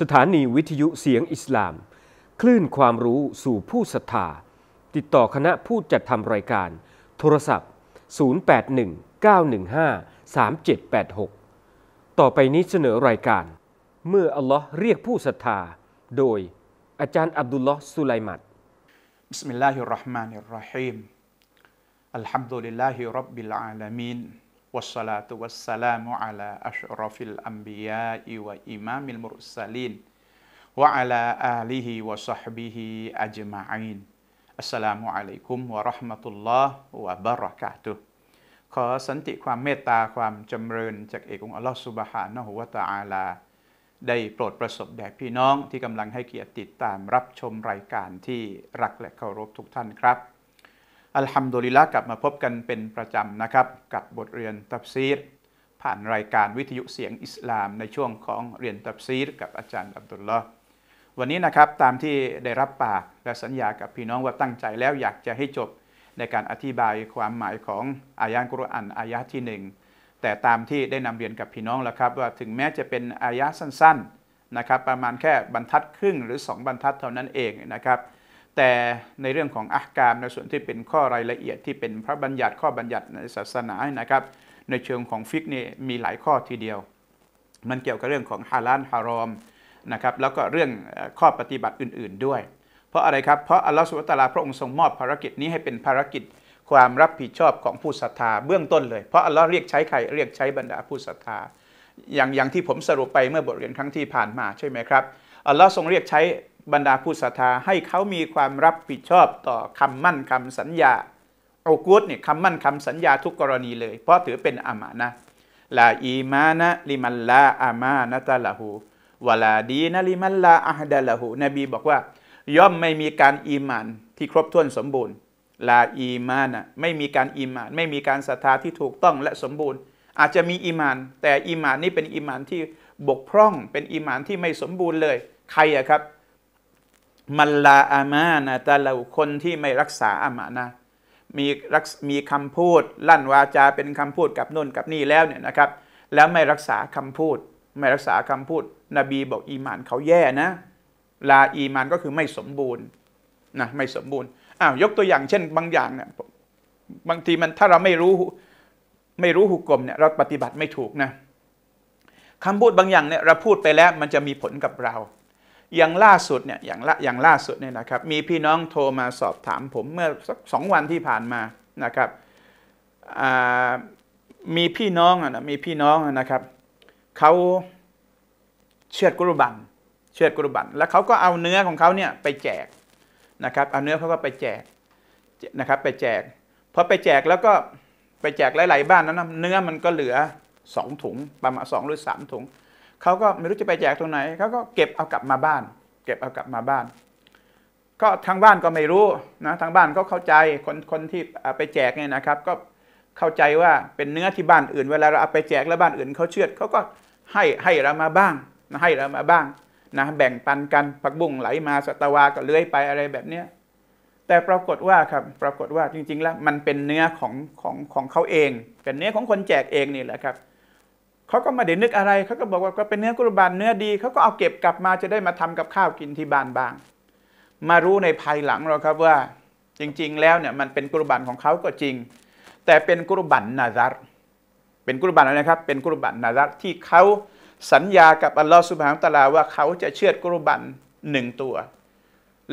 สถานีวิทยุเสียงอิสลาม คลื่นความรู้สู่ผู้ศรัทธา ติดต่อคณะผู้จัดทำรายการ โทรศัพท์ 0819153786 ต่อไปนี้เสนอรายการ เมื่ออัลลอฮ์เรียกผู้ศรัทธา โดยอาจารย์อับดุลลอฮ์สุไลมัดبسم الله الرحمن الرحيم الحمد لله رب العالمين والصلاة والسلام على أشرف الأنبياء وإمام المرسلين وعلى آله وصحبه أجمعين السلام عليكم ورحمة الله وبركاته ขอสันติความเมตตาความจำเริญจากเอกองค์อัลลอฮฺสุบฮานะฮูวะตะอาลา ได้โปรดประสบแด่พี่น้องที่กำลังให้เกียรติติดตามรับชมรายการที่รักและเคารพทุกท่านครับ อัลฮัมดุลิละกลับมาพบกันเป็นประจำนะครับ กับบทเรียนตับซีร ผ่านรายการวิทยุเสียงอิสลามในช่วงของเรียนตับซีร กับอาจารย์อับดุลลอฮ์วันนี้นะครับตามที่ได้รับปากและสัญญากับพี่น้องว่าตั้งใจแล้วอยากจะให้จบในการอธิบายความหมายของอายะกุรอานอายะที่หนึ่งแต่ตามที่ได้นำเรียนกับพี่น้องแล้วครับ ว่าถึงแม้จะเป็นอายะสั้นๆนะครับประมาณแค่บรรทัดครึ่งหรือ 2 บรรทัดเท่านั้นเองนะครับ แต่ในเรื่องของอักการในส่วนที่เป็นข้อรายละเอียดที่เป็นพระบัญญัติข้อบัญญัติในศาสนานะครับ ในเชิงของฟิกนี่มีหลายข้อทีเดียว มันเกี่ยวกับเรื่องของฮาลาลฮารอมนะครับแล้วก็เรื่องข้อปฏิบัติอื่น ๆด้วย เพราะอะไรครับเพราะอัลลอฮฺสุบตาลาพระองค์ทรงมอบภารกิจนี้ให้เป็นภารกิจความรับผิดชอบของผู้ศรัทธาเบื้องต้นเลยเพราะอัลลอฮ์เรียกใช้ใครเรียกใช้บรรดาผู้ศรัทธา อย่างอย่างที่ผมสรุปไปเมื่อบทเรียนครั้งที่ผ่านมาใช่ไหมครับอัลลอฮ์ทรงเรียกใช้ บรรดาผู้ศรัทธาให้เขามีความรับผิดชอบต่อคำมั่นคำสัญญาعقود เนี่ยคำมั่นคำสัญญาทุกกรณีเลย เพราะถือเป็นอามานะلا إيمان لمن لا أمانة له ولا دين لمن لا عهد له นบีบอกว่า ย่อมไม่มีการอีมานที่ครบถ้วนสมบูรณ์لا إيمان ไม่มีการอีมาน ไม่มีการศรัทธาที่ถูกต้องและสมบูรณ์ อาจจะมีอีมาน แต่อีมานนี่เป็นอีมานที่บกพร่องเป็นอีมานที่ไม่สมบูรณ์เลย ใครอะครับ มันลาอามานะแต่เราคนที่ไม่รักษาอามานะมีรักมีคำพูด ลั่นวาจาเป็นคำพูดกับนุ่นกับนี่แล้วเนี่ยนะครับ แล้วไม่รักษาคำพูด ไม่รักษาคำพูด นบีบอกอีมานเขาแย่นะ ลาอีมานก็คือไม่สมบูรณ์นะไม่สมบูรณ์อ้าวยกตัวอย่างเช่นบางอย่างเนี่ยบางทีมันถ้าเราไม่รู้ไม่รู้หุกกลมเนี่ยเราปฏิบัติไม่ถูกนะคำพูดบางอย่างเนี่ยเราพูดไปแล้วมันจะมีผลกับเรา อย่างล่าสุดเนี่ยอย่างละอย่างล่าสุดเนี่ยนะครับมีพี่น้องโทรมาสอบถามผมเมื่อสักสองวันที่ผ่านมานะครับมีพี่น้องนะมีพี่น้องนะครับเขาเชือดกุรบันเชือดกุรบัน แล้วเขาก็เอาเนื้อของเขาเนี่ยไปแจกนะครับเอาเนื้อเขาก็ไปแจกนะครับไปแจกพอไปแจกแล้วก็ไปแจกหลาย ๆ บ้านนั้นเนื้อมันก็เหลือสองถุงประมาณสองหรือสามถุง เขาก็ไม่รู้จะไปแจกตรงไหนเขาก็เก็บเอากลับมาบ้าน เก็บเอากลับมาบ้าน ก็ทางบ้านก็ไม่รู้นะทางบ้านก็เข้าใจคนคนที่ไปแจกเนี่ยนะครับ ก็เข้าใจว่าเป็นเนื้อที่บ้านอื่น เวลาเราเอาไปแจกแล้วบ้านอื่นเขาเชื่อดเขาก็ให้ให้เรามาบ้างนะให้เรามาบ้างนะแบ่งปันกันผักบุ้งไหลมาสตวาก็เลื้อยไปอะไรแบบเนี้ยแต่ปรากฏว่าครับปรากฏว่าจริง ๆ แล้วมันเป็นเนื้อของของของเขาเองเป็นเนื้อของคนแจกเองนี่แหละครับ เขาก็มาเดี๋ยวนึกอะไรเขาก็บอกว่าก็เป็นเนื้อกุรบานเนื้อดีเขาก็เอาเก็บกลับมาจะได้มาทำกับข้าวกินที่บ้านบ้าง มารู้ในภายหลังเราครับว่าจริง ๆ แล้วเนี่ยมันเป็นกุรบานของเขาก็จริง แต่เป็นกุรบันนาซัรเป็นกุรบันอะไรนะครับ เป็นกุรบันนาซัรที่เขาสัญญากับอัลลอฮฺสุบฮานตะลาว่าเขาจะเชือดกุรบันหนึ่งตัว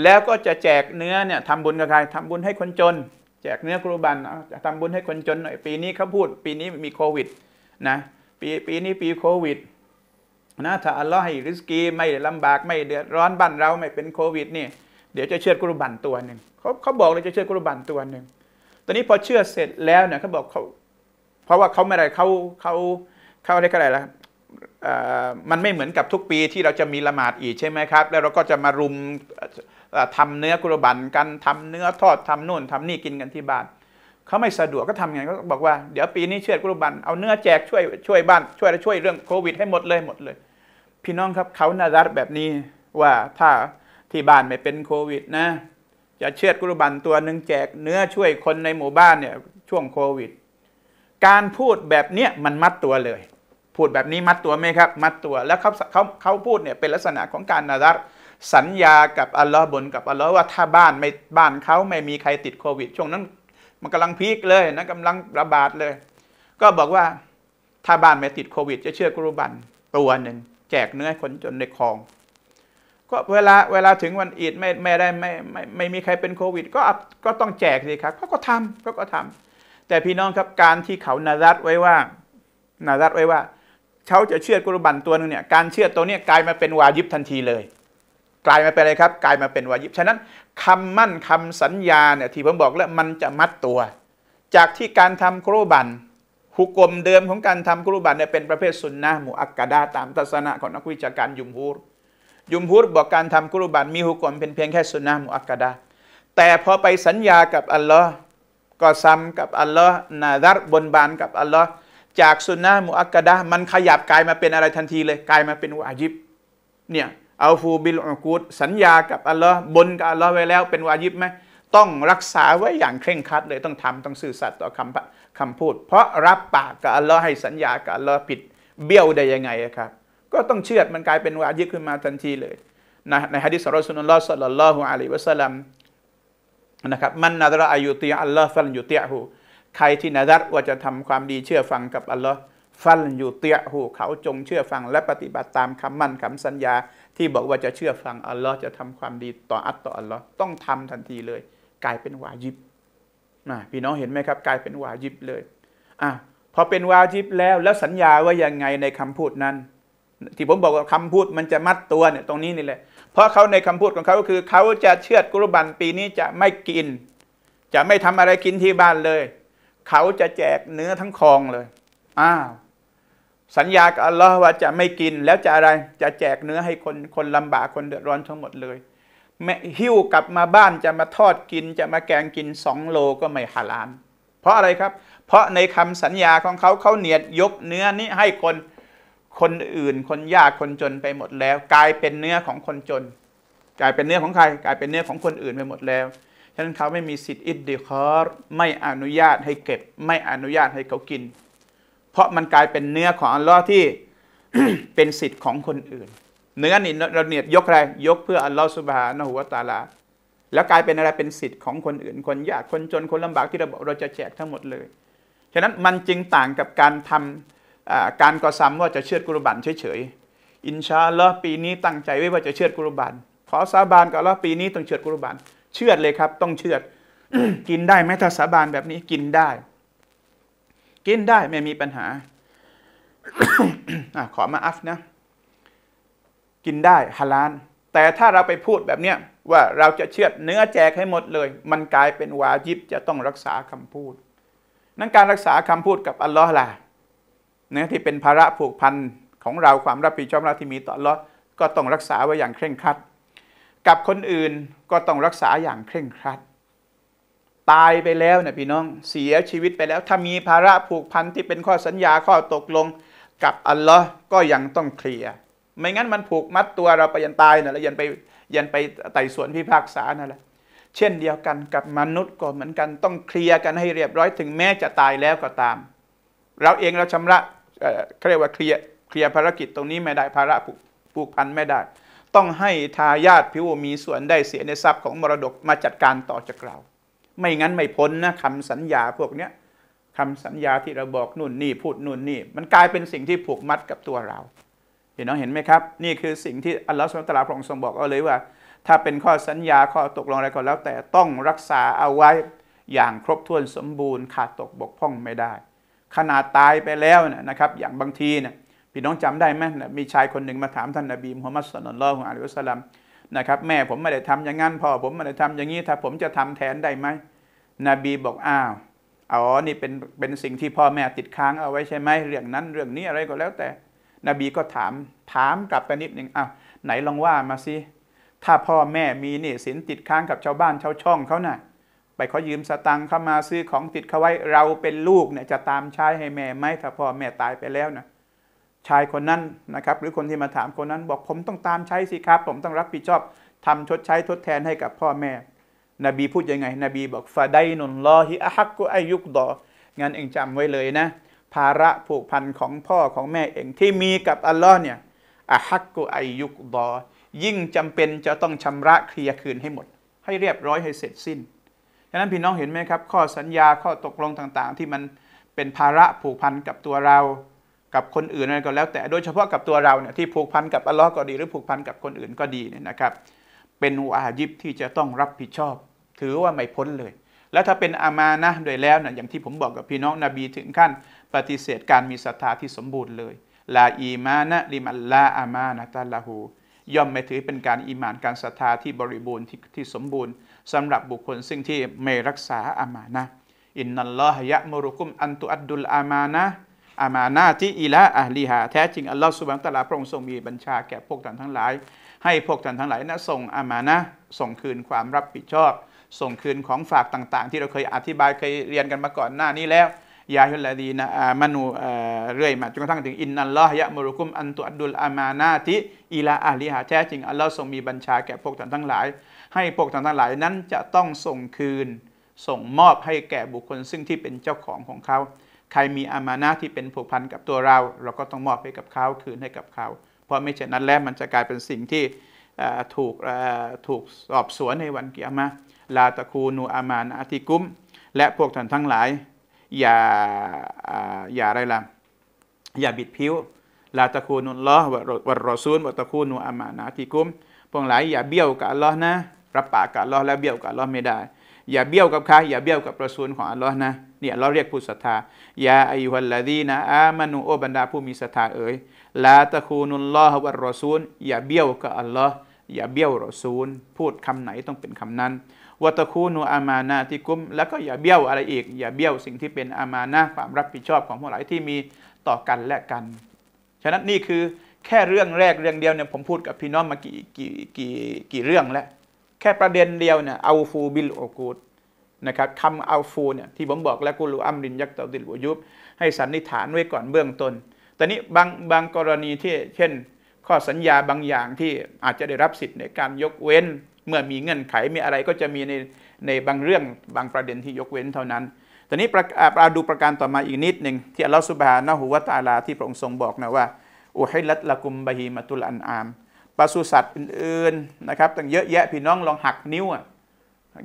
แล้วก็จะแจกเนื้อเนี่ยทำบุญกับใครทำบุญให้คนจน แจกเนื้อกุรบันจะทำบุญให้คนจนหน่อยปีนี้เขาพูด ปีนี้มีโควิดนะ ปีปีนี้ปีโควิดนะถ้าอัลลอฮ์ให้ริสกีไม่ลำบากไม่เดือดร้อนบ้านเราไม่เป็นโควิดนี่เดี๋ยวจะเชื่อกุรบันตัวหนึ่งเขาเขาบอกเลยจะเชื่อกุรบันตัวหนึ่งตอนนี้พอเชื่อเสร็จแล้วเนี่ยเขาบอกเขาเพราะว่าเขาไม่ได้เขาเขาเขาเรียกอะไรละมันไม่เหมือนกับทุกปีที่เราจะมีละหมาดอีกใช่ไหมครับ แล้วเราก็จะมารุมทำเนื้อกุรบันกันทำเนื้อทอดทำนู่นทำนี่กินกันที่บ้าน เขาไม่สะดวกก็ทำไงก็บอกว่าเดี๋ยวปีนี้เชือดกุรบันเอาเนื้อแจกช่วยช่วยบ้านช่วยช่วยเรื่องโควิดให้หมดเลยหมดเลย พี่น้องครับเขานารัดแบบนี้ว่าถ้าที่บ้านไม่เป็นโควิดนะจะเชือดกุรบันตัวหนึ่งแจกเนื้อช่วยคนในหมู่บ้านเนี่ยช่วงโควิด การพูดแบบเนี้ยมันมัดตัวเลย พูดแบบนี้มัดตัวไหมครับ มัดตัวแล้วเขาเขาเขาพูดเนี่ยเป็นลักษณะของการนาดัรสัญญากับอัลลอฮ์บนกับอัลลอฮ์ว่าถ้าบ้านไม่บ้านเขาไม่มีใครติดโควิด ช่วงนั้น มันกำลังพีคเลยนะกำลังระบาดเลย ก็บอกว่าถ้าบ้านไม่ติดโควิด จะเชื่อกุรุบันตัวหนึ่งแจกเนื้อคนจนในคลอง ก็เวลาเวลาถึงวันอีดไม่ไม่ได้ไม่ไม่ไม่มีใครเป็นโควิด ก็ก็ต้องแจกสิครับเขาก็ทำเขาก็ทำแต่พี่น้องครับการที่เขานารัดไว้ว่านารัดไว้ว่าเขาจะเชื่อกุรบันตัวนึงเนี่ยการเชื่อตัวเนี้กลายมาเป็นวายิบทันทีเลย กลายมาเป็นอะไรครับ กลายมาเป็นวายิบฉะนั้นคำมั่นคำสัญญาเนี่ยที่ผมบอกแล้วมันจะมัดตัว จากที่การทำกุรบันฮุกกลมเดิมของการทำกุรบันเนี่ยเป็นประเภทสุนนะมุอักกะดาตามทัศนะของนักวิชาการยุมฮูรยุมฮูรบอกการทำกุรบันมีฮุก่มเป็นเพียงแค่สุนนะมุอักกะดาแต่พอไปสัญญากับอัลลอฮ์ก็ซ้ำกับอัลลอฮ์นาดัรบนบานกับอัลลอฮ์จากสุนนะมุอักกะดะมันขยับกลายมาเป็นอะไรทันทีเลยกลายมาเป็นวาจิบเนี่ย أوفوا بالعقود สัญญากับอัลลอฮ์บนกับอัลลอฮ์ไว้แล้วเป็นวาจิบไหมต้องรักษาไว้อย่างเคร่งครัดเลยต้องทำต้องซื่อสัตย์ต่อคำคำพูด เพราะรับปากกับอัลลอฮ์ให้สัญญากับอัลลอฮ์ผิดเบี้ยวได้ยังไงครับ ก็ต้องเชื่อมันกลายเป็นวาจิบขึ้นมาทันทีเลยนะในฮะดิษของรอสุลลอฮ์สัลลัลลอฮุอะลัยวะสัลลัมนะครับมันนาดระอายุติอัลลอฮ์ฟัลยุติฮูใครที่นาดัรว่าจะทำความดีเชื่อฟังกับอัลลอฮ์ฟัลยู่เตียหูเขาจงเชื่อฟังและปฏิบัติตามคำมั่นคำสัญญา ที่บอกว่าจะเชื่อฟังอัลลอฮ์จะทำความดีต่ออัตต่ออัลลอฮ์ต้องทำทันทีเลย กลายเป็นวาจิบนะพี่น้องเห็นไหมครับ กลายเป็นวาจิบเลยอะพอเป็นวาจิบแล้วแล้วสัญญาว่ายังไงในคำพูดนั้น ที่ผมบอกว่าคำพูดมันจะมัดตัวเนี่ยตรงนี้นี่แหละ เพราะเขาในคำพูดของเขาก็คือเขาจะเชื่อกุรบันปีนี้จะไม่กิน จะไม่ทำอะไรกินที่บ้านเลย เขาจะแจกเนื้อทั้งคลองเลยอ้าว สัญญากับอัลลอฮ์ว่าจะไม่กินแล้วจะอะไรจะแจกเนื้อให้คนคนลำบากคนเดือดร้อนทั้งหมดเลยแม่หิ้วกลับมาบ้านจะมาทอดกิน จะมาแกงกินสองโลก็ไม่ฮาลาลเพราะอะไรครับ เพราะในคำสัญญาของเขาเขาเนียดยกเนื้อนี้ให้คนคนอื่น คนยากคนจนไปหมดแล้ว กลายเป็นเนื้อของคนจน กลายเป็นเนื้อของใคร กลายเป็นเนื้อของคนอื่นไปหมดแล้วฉะนั้นเขาไม่มีสิทธิ์อิดดิคอร์ไม่อนุญาตให้เก็บ ไม่อนุญาตให้เขากิน เพราะมันกลายเป็นเนื้อของอัลลอฮ์ที่เป็นสิทธิ์ของคนอื่น เนื้อนี่เราเนียดยกอะไรยกเพื่ออัลลอฮ์สุบฮานะฮุวาตาลา แล้วกลายเป็นอะไรเป็นสิทธิ์ของคนอื่น คนยากคนจนคนลำบากที่เราบอกเราจะแจกทั้งหมดเลยฉะนั้นมันจึงต่างกับการทำการก่อซ้ำว่าจะเชื่อกุรบันเฉยๆอินชาอัลลอฮ์ปีนี้ตั้งใจไว้ว่าจะเชื่อกุรบันขอสาบานกับอัลลอฮ์ปีนี้ต้องเชื่อกุรบันเชื่อเลยครับ ต้องเชื่อกินได้ไหมถ้าสาบานแบบนี้กินได้ กินได้ไม่มีปัญหาอขอมาอัฟนะ กินได้ฮาลานแต่ถ้าเราไปพูดแบบเนี้ยว่าเราจะเชื่อเนื้อแจกให้หมดเลย มันกลายเป็นวาจิบจะต้องรักษาคำพูด นั่นการรักษาคำพูดกับอัลลอฮ์ล่ะเนื้อที่เป็นภาระผูกพันของเราความรับผิดชอบเราที่มีต่ออัลลอฮ์ก็ต้องรักษาไว้อย่างเคร่งครัด กับคนอื่นก็ต้องรักษาอย่างเคร่งครัด ตายไปแล้วนะพี่น้องเสียชีวิตไปแล้ว ถ้ามีภาระผูกพันที่เป็นข้อสัญญาข้อตกลงกับอัลลอฮ์ก็ยังต้องเคลียร์ไม่งั้นมันผูกมัดตัวเราไปยันตายนะแล้วยันไปยันไปไต่สวนพิพากษานั่นแหละเช่นเดียวกันกับมนุษย์ก็เหมือนกันต้องเคลียร์กันให้เรียบร้อยถึงแม้จะตายแล้วก็ตาม เราเองเราชำระเขาเรียกว่าเคลียร์เคลียร์ภารกิจตรงนี้ไม่ได้ภาระผูกพันไม่ได้ ต้องให้ทายาทผิวมีส่วนได้เสียในทรัพย์ของมรดกมาจัดการต่อจากเรา ไม่งั้นไม่พ้นนะคำสัญญาพวกเนี้ยคำสัญญาที่เราบอกนู่นนี่พูดนู่นนี่ มันกลายเป็นสิ่งที่ผูกมัดกับตัวเราเห็นน้องเห็นไหมครับ นี่คือสิ่งที่อัลลอฮฺสุลตาราพระองค์ทรงบอกเอาเลยว่า ถ้าเป็นข้อสัญญาข้อตกลงอะไรก็แล้วแต่ต้องรักษาเอาไว้อย่างครบถ้วนสมบูรณ์ขาดตกบกพร่องไม่ได้ ขนาดตายไปแล้วนะครับ อย่างบางทีนี่พี่น้องจำได้ไหมมีชายคนหนึ่งมาถามท่านนบีมุฮัมมัดสุลลัลลอฮุอะลัยฮิวะสัลลัม นะครับแม่ผมไม่ได้ทำอย่างนั้นพ่อผมไม่ได้ทำอย่างนี้ถ้าผมจะทำแทนได้ไหมนบีบอกอ้าวอ๋อนี่เป็นเป็นสิ่งที่พ่อแม่ติดค้างเอาไว้ใช่ไหมเรื่องนั้นเรื่องนี้อะไรก็แล้วแต่ นบีก็ถามถามกลับไปนิดหนึ่งอ้าวไหนลองว่ามาสิถ้าพ่อแม่มีนี่สินติดค้างกับชาวบ้านชาวช่องเขานะ่ะไปเขายืมสตังค์เข้ามาซื้อของติดเขาไว้เราเป็นลูกเนี่ยจะตามใช้ให้แม่ไหมถ้าพ่อแม่ตายไปแล้วนะ ชายคนนั้นนะครับหรือคนที่มาถามคนนั้นบอกผมต้องตามใช้สิครับ ผมต้องรับผิดชอบทำชดใช้ทดแทนให้กับพ่อแม่ นบีพูดยังไง นบีบอกฟาไดนุนลอฮิอะฮักกุอายุกดองั้นเองจำไว้เลยนะ ภาระผูกพันของพ่อของแม่เองที่มีกับอัลลอฮ์เนี่ยอะฮักกุอายุกดอยิ่งจำเป็นจะต้องชำระเคลียร์คืนให้หมด ให้เรียบร้อยให้เสร็จสิ้นฉะนั้นพี่น้องเห็นไหมครับ ข้อสัญญาข้อตกลงต่างๆ ที่มันเป็นภาระผูกพันกับตัวเรา กับคนอื่นอะไรก็แล้ว แต่โดยเฉพาะกับตัวเราเนี่ยที่ผูกพันกับอัลลอฮ์ก็ดีหรือผูกพันกับคนอื่นก็ดีเนี่ยนะครับ เป็นวาจิบที่จะต้องรับผิดชอบ ถือว่าไม่พ้นเลย แล้วถ้าเป็นอามานะโดยแล้วนะอย่างที่ผมบอกกับพี่น้องนบีถึงขั้นปฏิเสธการมีศรัทธาที่สมบูรณ์เลยลาอีมานะลิมันลาอามานะตัลลาหูย่อมไม่ถือเป็นการอีมานการศรัทธาที่บริบูรณ์ที่ที่สมบูรณ์สำหรับบุคคลซึ่งที่ไม่รักษาอามานะอินนัลลอฮยะมุรุกุมอันตุอัดดุลอามานะ อามานาที่อิละอัลีฮาแท้จริงอัลลอฮฺสุบานตะลาพระองค์ทรงมีบัญชาแก่พวกท่านทั้งหลาย ให้พวกท่านทั้งหลายนะส่งอามานะส่งคืนความรับผิดชอบ ส่งคืนของฝากต่างๆ ที่เราเคยอธิบายเคยเรียนกันมาก่อนหน้านี้แล้วยาฮุลลาดีนะอามานูเรื่อยมาจนกระทั่งถึงอินนัลลอฮยะมุรุกุมอันตุอัดดุลอามานาติอิลาอาลีฮาแท้จริงอัลลอฮ์ทรงมีบัญชาแก่พวกท่านทั้งหลาย ให้พวกท่านทั้งหลายนั้นจะต้องส่งคืน ส่งมอบให้แก่บุคคลซึ่งที่เป็นเจ้าของของเขา ใครมีอามานะที่เป็นผูกพันกับตัวเรา เราก็ต้องมอบให้กับเขาคืนให้กับเขา เพราะไม่เช่นนั้นแล้วมันจะกลายเป็นสิ่งที่ถูกถูกสอบสวนในวันเกียรมาลาตะคูนูอามานะติกุม และพวกท่านทั้งหลาย อย่าอย่าอะไรล่ะอย่าบิดผิวลาตะคูนุลลอฮ์วะรอซูลวะตะคูนุอามานาติกุมพวกหลายอย่าเบี้ยวกับอัลลอฮ์นะรับปากกับอัลลอฮ์แล้วเบี้ยวกับอัลลอฮ์ไม่ได้ อย่าเบี้ยวกับใครอย่าเบี้ยวกับปรอซูลของอัลลอฮ์นะเนี่ยเราเรียกผู้ศรัทธายาอายุฮัลลาดีนะอามานุโอบรรดาผู้มีศรัทธาเอ๋ยลาตะคูนุลลอฮ์วะรอซูล อย่าเบี้ยวกับอัลลอฮ์อย่าเบี้ยวรอซูล พูดคำไหนต้องเป็นคำนั้นวัตคูนูอามานาติกุม แล้วก็อย่าเบี้ยวอะไรอีก อย่าเบี้ยวสิ่งที่เป็นอามานะความรับผิดชอบของพวกหลายที่มีต่อกันและกัน ฉะนั้นนี่คือแค่เรื่องแรกเรื่องเดียวเนี่ยผมพูดกับพี่น้องมากี่กี่กี่กี่เรื่องแล้ว แค่ประเด็นเดียวเนี่ยأوفوا بالعقود นะครับคำ أوفوا เนี่ยที่ผมบอกแล้วكل أمر يقتضي الوجوب ให้สันนิษฐานไว้ก่อนเบื้องต้น แต่นี้บางบางกรณีที่เช่น ข้อสัญญาบางอย่างที่อาจจะได้รับสิทธิ์ในการยกเว้น เมื่อมีเงื่อนไขมีอะไรก็จะมีในในบางเรื่องบางประเด็นที่ยกเว้นเท่านั้นตอนนี้มาดูประการต่อมาอีกนิดหนึ่งที่อัลลอฮฺسبحانه وتعالى ที่พระองค์ทรงบอกนะว่าأحلت لكم بهيمة الأنعام ปศุสัตว์อื่นๆนะครับตั้งเยอะแยะพี่น้องลองหักนิ้ว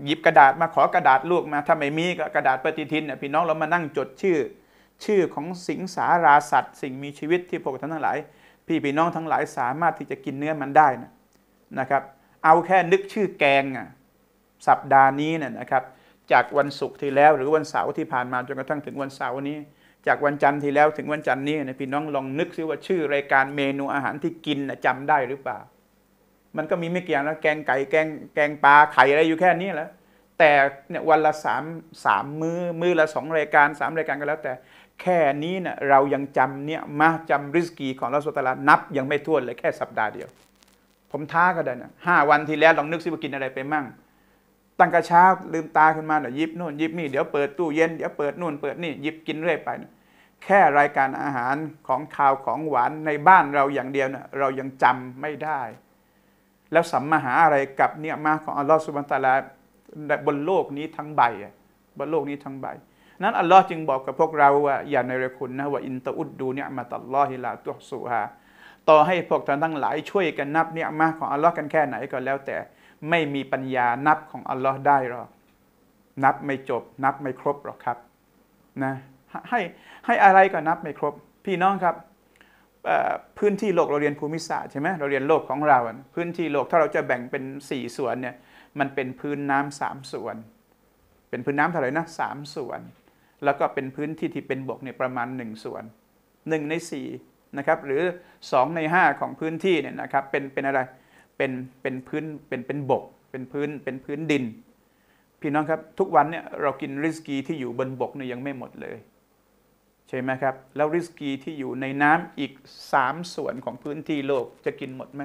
หยิบกระดาษมาขอกระดาษลูกมาถ้าไม่มีก็กระดาษปฏิทินเนี่ยพี่น้องเรามานั่งจดชื่อ ชื่อของสิงสาราสัตว์ สิ่งมีชีวิตที่พวกท่านทั้งหลาย พี่พี่น้องทั้งหลายสามารถที่จะกินเนื้อมันได้นะนะครับเอาแค่นึกชื่อแกงอะสัปดาห์นี้เนี่ยนะครับ จากวันศุกร์ที่แล้วหรือวันเสาร์ที่ผ่านมาจนกระทั่งถึงวันเสาร์นี้ จากวันจันทร์ที่แล้วถึงวันจันทร์นี้นะพี่น้องลองนึกซิว่าชื่อรายการเมนูอาหารที่กินจำได้หรือเปล่า มันก็มีไม่กี่อย่างแล้วแกงไก่แกงแกงปลาไข่อะไรอยู่แค่นี้แหละแต่เนี่ยวันละสามสามมือ้อมือละสองรายการสามรายการก็แล้วแต่แค่นี้เนะ่ยเรายังจำเนี่ยมาจำริสกีของเราสุตลานับยังไม่ท้วนเลยแค่สัปดาห์เดียว ผมท้าก็ได้นะห้าวันที่แล้วลองนึกซิว่ากินอะไรไปมั่ง ตั้งกระเช้าลืมตาขึ้นมาเดี๋ยวยิบนู่นยิบนี่เดี๋ยวเปิดตู้เย็นเดี๋ยวเปิดนู่นเปิดนี่ยิบกินเรื่อยไป แค่รายการอาหารของข้าวของหวานในบ้านเราอย่างเดียวนะเรายังจำไม่ได้ แล้วสัมมาหาอะไรกับเนี่ยมาของอัลลอฮฺสุบานตะลาบนโลกนี้ทั้งใบบนโลกนี้ทั้งใบ นั้นอัลลอฮ์จึงบอกกับพวกเราว่าอย่าในเรคุณนะว่าอินตะอุดดูเนี่ยมาตัลลอฮิลาตุสุฮา ต่อให้พวกท่านทั้งหลายช่วยกันนับเนี่ยมาของอัลลอฮ์กันแค่ไหนก็แล้วแต่ไม่มีปัญญานับของอัลลอฮ์ได้หรอกนับไม่จบ นับไม่ครบหรอกครับนะให้ให้อะไรก็นับไม่ครบ พี่น้องครับพื้นที่โลกเราเรียนภูมิศาสตร์ใช่ไหมเราเรียนโลกของเรา พื้นที่โลกถ้าเราจะแบ่งเป็น 4 ส่วนเนี่ยมันเป็นพื้นน้ำสามส่วน เป็นพื้นน้ำเท่าไหร่นะสามส่วน แล้วก็เป็นพื้นที่ที่เป็นบกเนี่ยประมาณ 1 ส่วน 1 ใน4 นะครับหรือ 2 ใน 5 ของพื้นที่เนี่ยนะครับเป็นเป็นอะไรเป็นเป็นพื้นเป็นเป็นบก เป็นพื้นเป็นพื้นดิน พี่น้องครับทุกวันเนี่ยเรากินริสกีที่อยู่บนบกเนี่ยยังไม่หมดเลย ใช่ไหมครับ แล้วริสกีที่อยู่ในน้ำอีก 3 ส่วนของพื้นที่โลกจะกินหมดไหม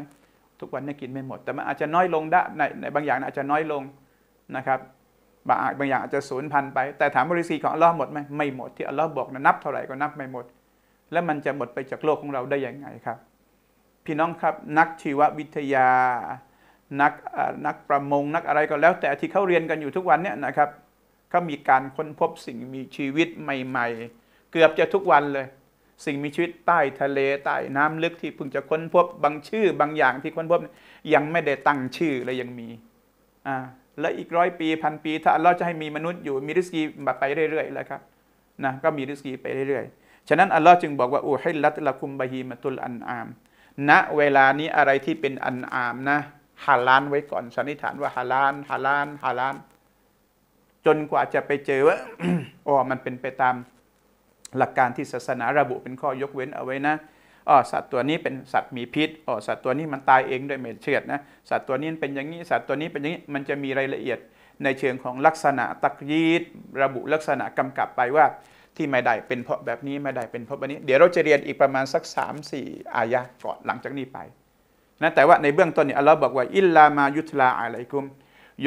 ทุกวันเนี่ยกินไม่หมด แต่มันอาจจะน้อยลงได้ในในบางอย่างอาจจะน้อยลงนะครับบางบางอย่างอาจจะสูญพันธุ์ไป แต่ถามบริสีของอัลลอฮ์หมดไหมไม่หมดที่อัลลอฮ์บอกนะนับเท่าไหร่ก็นับไม่หมด แล้วมันจะหมดไปจากโลกของเราได้อยังไงครับ พี่น้องครับนักชีววิทยา นักนักประมงนักอะไรก็แล้ว แต่ที่เขาเรียนกันอยู่ทุกวันเนี่ยนะครับเขามีการค้นพบสิ่งมีชีวิตใหม่ ๆ เกือบจะทุกวันเลย สิ่งมีชีวิตใต้ทะเลใต้น้ำลึกที่เพิ่งจะค้นพบบางชื่อบางอย่างที่ค้นพบยังไม่ได้ตั้งชื่อเลยยังมีอ่าและอีกร้อยปีพันปี ถ้าเราจะให้มีมนุษย์อยู่มีริสกีแบบไปเรื่อยๆแล้วครับนะก็มีริสกีไปเรื่อยๆ ฉะนั้นอัลลอฮ์จึงบอกว่าอูฮิลัตละคุมบะฮีมะตุลอันอาม ณ เวลานี้อะไรที่เป็นอันอามนะฮาลานไว้ก่อนสันนิษฐานว่าฮาลานฮาลานฮาลาน จนกว่าจะไปเจอว่าอ๋อมันเป็นไปตามหลักการที่ศาสนาระบุเป็นข้อยกเว้นเอาไว้นะอ๋อสัตว์ตัวนี้เป็นสัตว์มีพิษอ๋อสัตว์ตัวนี้มันตายเองด้วยเม็ดเชือดนะสัตว์ตัวนี้เป็นอย่างนี้สัตว์ตัวนี้เป็นอย่างนี้มันจะมีรายละเอียดในเชิงของลักษณะตักยีดระบุลักษณะกำกับไปว่า ที่ไม่ได้เป็นเพราะแบบนี้ไม่ได้เป็นเพราะแบบนี้ เดี๋ยวเราจะเรียนอีกประมาณสัก 3 4 อายะก่อนหลังจากนี้ไปนะแต่ว่าในเบื้องต้นเนี่ยอัลลอฮ์บอกว่าอิลลามายุทลาอะไรกุม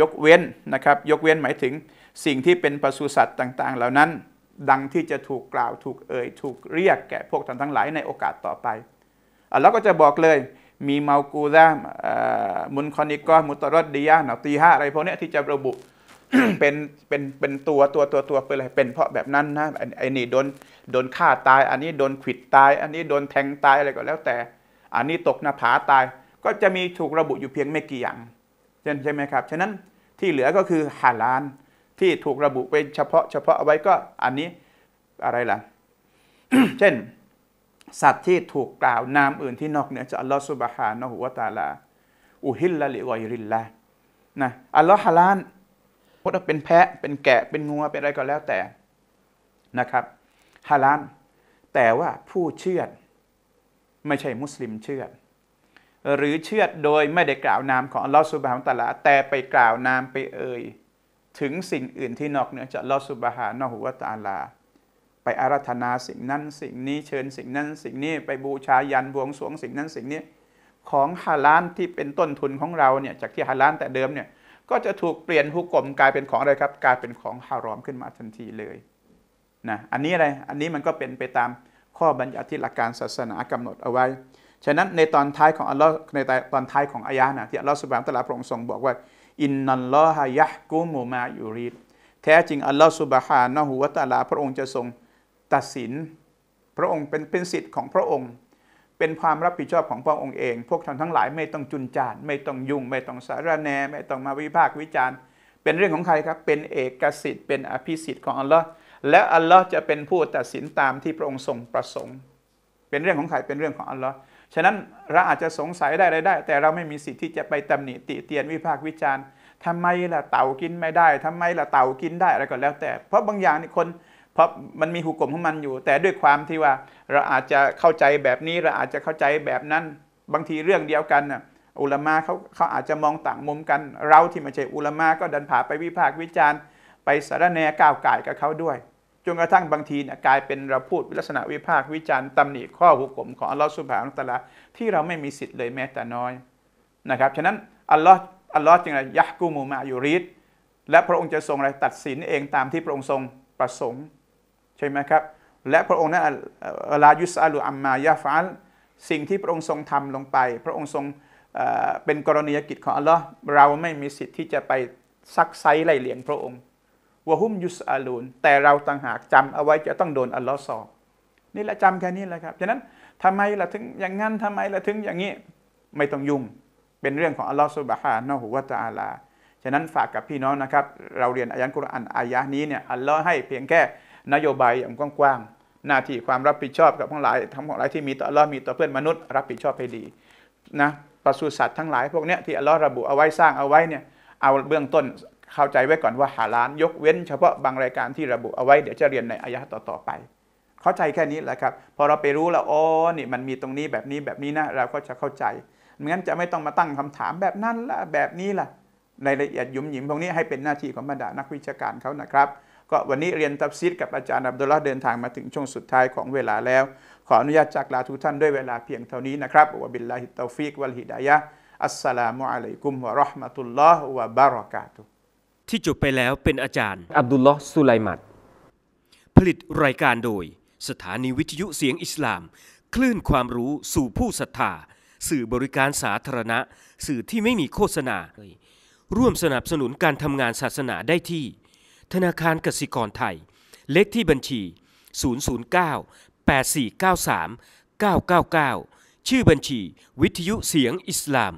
ยกเว้นนะครับ ยกเว้นหมายถึงสิ่งที่เป็นปศุสัตว์ต่าง ๆ เหล่านั้น ดังที่จะถูกกล่าวถูกเอ่ย ถูกเรียกแก่พวกท่านทั้งหลายในโอกาสต่อไปอัลลอฮ์ก็จะบอกเลยมีเมากูดามุนคอนิกอมุตรอดดียาหนาตีห้าอะไรพวกนี้ที่จะระบุ เป็นเป็นเป็นตัวตัวตัวตัวไปเลยเป็นเพราะแบบนั้นนะไอ้นี่โดนโดนฆ่าตาย อันนี้โดนขิดตาย อันนี้โดนแทงตายอะไรก็แล้วแต่ อันนี้ตกหน้าผาตาย ก็จะมีถูกระบุอยู่เพียงไม่กี่อย่างใช่ไหมครับฉะนั้นที่เหลือก็คือฮาลานที่ถูกระบุเป็นเฉพาะเฉพาะเอาไว้ก็อันนี้อะไรล่ะ เช่น สัตว์ที่ถูกกล่าวนามอื่นที่นอกเหนือจากอัลลอฮฺสุบฮานะฮุวาตาลาอุฮิลละลิกอยริลละนะอัลลอฮฺฮาลาน พวกเราเป็นแพะเป็นแกะเป็นงัวเป็นอะไรก็แล้วแต่นะครับฮาลานแต่ว่าผู้เชื่อไม่ใช่มุสลิมเชื่อหรือเชื่อโดยไม่ได้กล่าวนามของอัลลอฮฺสุบฮานตะลา แต่ไปกล่าวนามไปเอ่ย ถึงสิ่งอื่นที่นอกเหนือจากอัลลอฮฺสุบฮานอฮุวาตาลา ไปอาราธนาสิ่งนั้นสิ่งนี้เชิญสิ่งนั้นสิ่งนี้ไปบูชายันบวงสรวงสิ่งนั้นสิ่งนี้ของฮาลานที่เป็นต้นทุนของเราเนี่ยจากที่ฮาลานแต่เดิมเนี่ย ก็จะถูกเปลี่ยนหุกกลมกลายเป็นของอะไรครับ กลายเป็นของฮารอมขึ้นมาทันทีเลยนะอันนี้อะไรอันนี้มันก็เป็นไปตามข้อบัญญัติที่หลักการศาสนากำหนดเอาไว้ ฉะนั้นในตอนท้ายของอัลลอฮ์ในตอนท้ายของอายะนะที่อัลลอฮ์สุบานตะลาพระองค์ทรงบอกว่าอินนัลลอฮะยะกุมูมายูริดแท้จริงอัลลอฮ์สุบฮานะฮูวะตะลาพระองค์จะทรงตัดสิน พระองค์เป็นเป็นสิทธิ์ของพระองค์ เป็นความรับผิดชอบของพระองค์เอง พวกท่านทั้งหลายไม่ต้องจุนจานไม่ต้องยุ่ง ไม่ต้องสารแนไม่ต้องมาวิพากษ์วิจารณ์ เป็นเรื่องของใครครับ เป็นเอกสิทธิ์เป็นอภิสิทธิ์ของอัลลอฮ์และอัลลอฮ์จะเป็นผู้ตัดสินตามที่พระองค์ทรงประสงค์ เป็นเรื่องของใครเป็นเรื่องของอัลลอฮ์ฉะนั้นเราอาจจะสงสัยได้ไรได้ แต่เราไม่มีสิทธิ์ที่จะไปตำหนิติเตียนวิพากษ์วิจารณ์ทำไมล่ะเต่ากินไม่ได้ทำไมล่ะเต่ากินได้อะไรก็แล้วแต่ เพราะบางอย่างนี่คน เพราะมันมีหุกกลมของมันอยู่ แต่ด้วยความที่ว่าเราอาจจะเข้าใจแบบนี้เราอาจจะเข้าใจแบบนั้น บางทีเรื่องเดียวกันน่ะอุลามะเขาเขาอาจจะมองต่างมุมกัน เราที่ไม่ใช่อุลามะก็ดันผ่าไปวิพากษ์วิจารณ์ ไปสารแนก้าวไก่กับเขาด้วยจนกระทั่งบางทีเนี่ยกลายเป็นเราพูดลักษณะวิพากษ์วิจารณ์ตำหนิข้อหุกกลมของอัลลอฮฺสุบฮานุตะลาที่เราไม่มีสิทธิ์เลยแม้แต่น้อยนะครับฉะนั้นอัลลอฮ์อัลลอฮ์จึงยะกูมูมาอยู่ริดและพระองค์จะทรงอะไรตัดสินเองตามที่พระองค์ทรงประสงค์ ใช่ไหมครับ และพระองค์นั้นลายุสอาลูอัมมายาฟาลสิ่งที่พระองค์ทรงทำลงไป พระองค์ทรงเป็นกรณียกิจของอัลลอฮ์เราไม่มีสิทธิ์ที่จะไปซักไซไล่เลียงพระองค์วะฮุมยุสอาลูนแต่เราต่างหากจำเอาไว้จะต้องโดนอัลลอฮ์สอบ นี่แหละจำแค่นี้แหละครับฉะนั้นทำไมล่ะถึงอย่างนั้นทำไมล่ะถึงอย่างนี้ไม่ต้องยุ่งเป็นเรื่องของอัลลอฮ์สุบฮานะฮูวะตาลา ฉะนั้นฝากกับพี่น้องนะครับ เราเรียนอายันกุรอานอายะนี้เนี่ยอัลลอฮ์ให้เพียงแค่ นโยบายอย่างกว้างๆหน้าที่ความรับผิดชอบกับทั้งหลายทั้งหลายที่มีต่ออัลลอฮ์มีต่อเพื่อนมนุษย์ รับผิดชอบให้ดีนะปศุสัตว์ทั้งหลายพวกเนี้ยที่อัลลอฮ์ระบุเอาไว้สร้างเอาไว้เนี่ยเอาเบื้องต้นเข้าใจไว้ก่อนว่าหาล้านยกเว้นเฉพาะบางรายการที่ระบุเอาไว้เดี๋ยวจะเรียนในอายะต่อๆไป เข้าใจแค่นี้แหละครับพอเราไปรู้แล้วอ๋อนี่มันมีตรงนี้แบบนี้แบบนี้นะเราก็จะเข้าใจไม่งั้นจะไม่ต้องมาตั้งคำถามแบบนั้นละแบบนี้ล่ะรายละเอียดยุ่มหยิมพวกนี้ให้เป็นหน้าที่ของบรรดานักวิชาการเขานะครับ ก็วันนี้เรียนตัฟซีรกับอาจารย์อับดุลลาห์เดินทางมาถึงช่วงสุดท้ายของเวลาแล้ว ขออนุญาตจากลาทุกท่านด้วยเวลาเพียงเท่านี้นะครับوبالله التوفيق والهداية السلام عليكم ورحمة الله وبركاته ที่จบไปแล้วเป็นอาจารย์ อับดุลลอฮ์สุไลมัดผลิตรายการโดย สถานีวิทยุเสียงอิสลาม คลื่นความรู้สู่ผู้ศรัทธาสื่อบริการสาธารณะ สื่อที่ไม่มีโฆษณา ร่วมสนับสนุนการทำงานศาสนาได้ที่ ธนาคารกสิกรไทย เลขที่บัญชี 009 8493 999 ชื่อบัญชี วิทยุเสียงอิสลาม